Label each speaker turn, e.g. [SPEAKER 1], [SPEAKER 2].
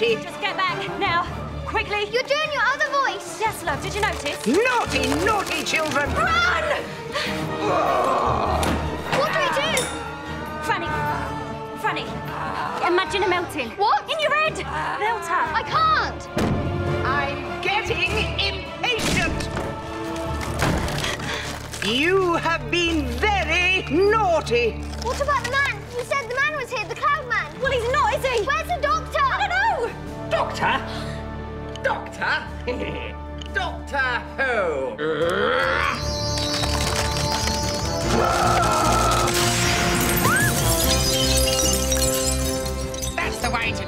[SPEAKER 1] naughty.
[SPEAKER 2] Just get back, now. Quickly.
[SPEAKER 3] You're doing your other voice.
[SPEAKER 2] Yes, love, did you notice?
[SPEAKER 1] Naughty, naughty children.
[SPEAKER 2] Run!
[SPEAKER 3] What do we do?
[SPEAKER 2] Franny. Franny. Imagine a melting.
[SPEAKER 3] What?
[SPEAKER 2] In your head. Melter.
[SPEAKER 3] I can't.
[SPEAKER 1] I'm getting impatient. You have been very naughty.
[SPEAKER 3] What about the man? You said Doctor? Doctor? Doctor
[SPEAKER 2] Who! That's the
[SPEAKER 4] way to do it.